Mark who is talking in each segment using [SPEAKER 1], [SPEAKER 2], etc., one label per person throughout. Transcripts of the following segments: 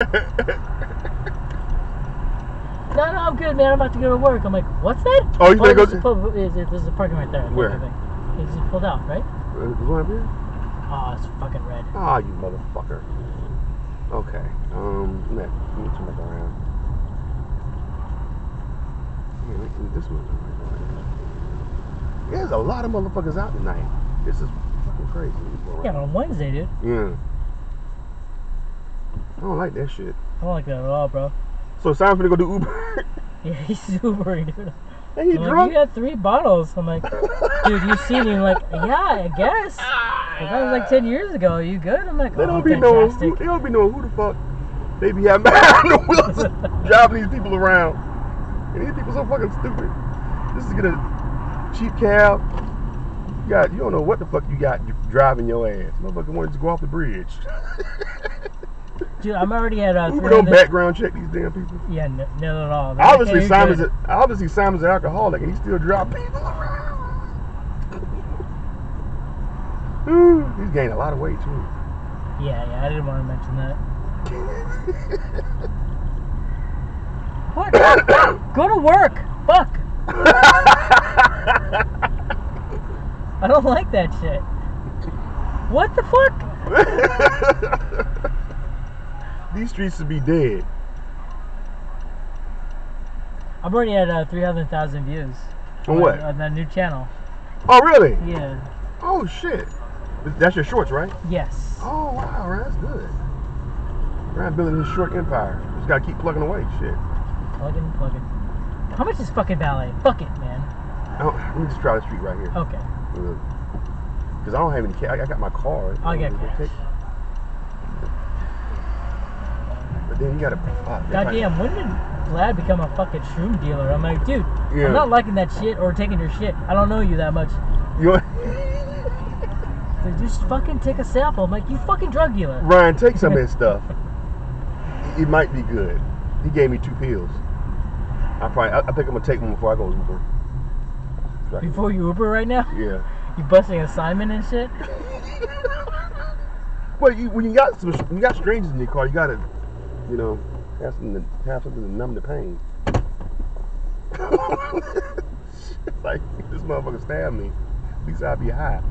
[SPEAKER 1] No, no, I'm good, man. I'm about to go to work. I'm like, what's that?
[SPEAKER 2] Oh, you better go
[SPEAKER 1] there's
[SPEAKER 2] to-
[SPEAKER 1] pub- is it, there's a parking right there.
[SPEAKER 2] Where?
[SPEAKER 1] I think. It's just pulled out, right?
[SPEAKER 2] Is here?
[SPEAKER 1] Oh, it's fucking red.
[SPEAKER 2] Ah, you motherfucker. Okay. Um, let me, turn back around. Yeah, let me- this one. There's a lot of motherfuckers out tonight. This is fucking crazy. Go
[SPEAKER 1] Yeah, on Wednesday, dude.
[SPEAKER 2] Yeah. I don't like that shit.
[SPEAKER 1] I don't like that at all, bro.
[SPEAKER 2] So it's time for to go do Uber.
[SPEAKER 1] Yeah, he's Ubering, dude.
[SPEAKER 2] hey, you
[SPEAKER 1] I'm like,
[SPEAKER 2] drunk?
[SPEAKER 1] you had three bottles. I'm like, dude, you see me? I'm like, yeah, I guess. Like, that was like 10 years ago. Are you good? I'm like,
[SPEAKER 2] They
[SPEAKER 1] oh,
[SPEAKER 2] don't be knowing. Who,
[SPEAKER 1] fantastic.
[SPEAKER 2] they don't be knowing who the fuck they be having behind the wheels, driving these people around. And these people so fucking stupid. This is gonna cheap cab. You got, you don't know what the fuck you got driving your ass. Motherfucker wanted to go off the bridge.
[SPEAKER 1] Dude, I'm already at uh,
[SPEAKER 2] Uber don't background check these damn people.
[SPEAKER 1] Yeah, no, not at all.
[SPEAKER 2] Obviously,
[SPEAKER 1] Okay,
[SPEAKER 2] Simon's a, obviously Simon's an alcoholic, and he still drop people around. Ooh, He's gained a lot of weight too.
[SPEAKER 1] Yeah, yeah, I didn't want to mention that. What? Go to work. Fuck. I don't like that shit. What the fuck?
[SPEAKER 2] These streets would be dead.
[SPEAKER 1] I'm already at uh, 300,000 views.
[SPEAKER 2] On what?
[SPEAKER 1] On that new channel.
[SPEAKER 2] Oh, really?
[SPEAKER 1] Yeah.
[SPEAKER 2] Oh, shit. That's your shorts, right?
[SPEAKER 1] Yes.
[SPEAKER 2] Oh, wow, that's good. Ryan building his short empire. Just gotta keep plugging away, shit.
[SPEAKER 1] Plugging, plugging. How much is fucking ballet? Fuck it, man.
[SPEAKER 2] Oh, let me just try the street right here.
[SPEAKER 1] Okay.
[SPEAKER 2] Because I don't have any cash. I got my
[SPEAKER 1] car.
[SPEAKER 2] They
[SPEAKER 1] cash.
[SPEAKER 2] take- But then you gotta. Uh,
[SPEAKER 1] Goddamn, when did Vlad become a fucking shroom dealer? I'm like, dude,
[SPEAKER 2] Yeah.
[SPEAKER 1] I'm not liking that shit or taking your shit. I don't know you that much.
[SPEAKER 2] You
[SPEAKER 1] Like, just fucking take a sample. I'm like, you fucking drug dealer.
[SPEAKER 2] Ryan, take some of his stuff. It might be good. He gave me two pills. I probably. I, I think I'm gonna take one before I go Uber. Right.
[SPEAKER 1] Before you Uber right now,
[SPEAKER 2] Yeah.
[SPEAKER 1] you busting assignment and shit.
[SPEAKER 2] Well, you, when you got some, when you got strangers in your car, you gotta, you know, have something to, have something to numb the pain. like this motherfucker stabbed me. At least I'll be high.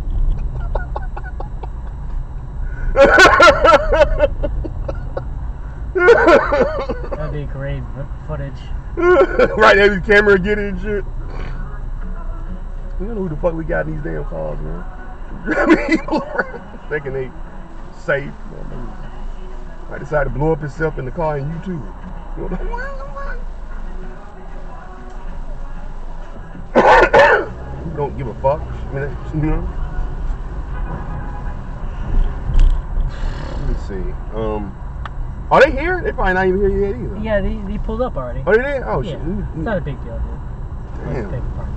[SPEAKER 1] That'd be great footage.
[SPEAKER 2] right, every camera get it and shit. We don't know who the fuck we got in these damn cars, man. Driving people around thinking they safe. I decided to blow up himself in the car and you too. You know? Who don't give a fuck? I mean, you know? Let me see. Um, are they here? They probably not even here yet either.
[SPEAKER 1] Yeah, they, they pulled up already.
[SPEAKER 2] Oh, they did? Oh,
[SPEAKER 1] yeah,
[SPEAKER 2] shit.
[SPEAKER 1] It's not a big deal, dude.
[SPEAKER 2] Damn.
[SPEAKER 1] a big part.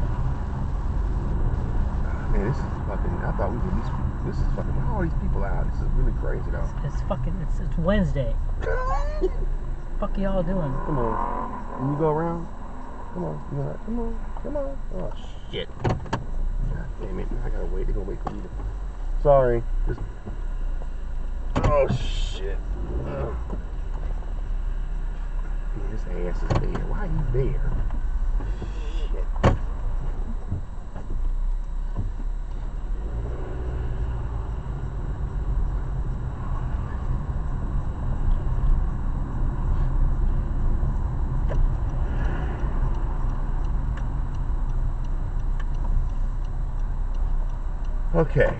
[SPEAKER 2] Man, this is fucking. I thought we could at least. This is fucking. All these people out? This is really crazy, though.
[SPEAKER 1] It's fucking. It's, it's Wednesday. fuck y'all doing?
[SPEAKER 2] Come on. Can you go around? Come on. You know? Come on. Come on. Oh, shit. God damn it. I gotta wait. They're gonna wait for you to. Sorry. Just. Oh, shit. Ugh. His ass is there. Why are you there? Okay.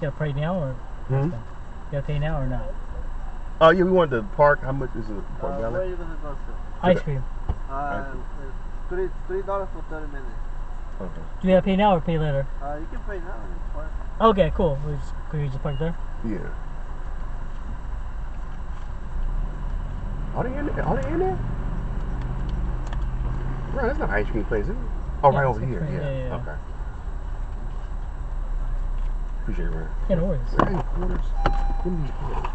[SPEAKER 1] You gotta pay now or
[SPEAKER 2] Hmm?
[SPEAKER 1] you gotta pay now or not?
[SPEAKER 2] Oh, yeah, we want the park. How much is it? Park
[SPEAKER 3] Uh,
[SPEAKER 2] down
[SPEAKER 3] where
[SPEAKER 2] there?
[SPEAKER 3] you gonna go, sir?
[SPEAKER 1] Ice cream.
[SPEAKER 3] Uh, it's three three dollars for thirty minutes.
[SPEAKER 2] Okay.
[SPEAKER 1] Do you gotta pay now or pay later?
[SPEAKER 3] Uh, you can pay now.
[SPEAKER 1] Okay, cool. We just, can we just park there?
[SPEAKER 2] Yeah. Are they in there? Are they in there? Right, that's not an ice cream place, is it? Oh,
[SPEAKER 1] Yeah,
[SPEAKER 2] right over here. Yeah.
[SPEAKER 1] Yeah, yeah.
[SPEAKER 2] Okay. Appreciate it, Ryan.
[SPEAKER 1] Yeah, no worries.
[SPEAKER 2] There any quarters? Give me these quarters.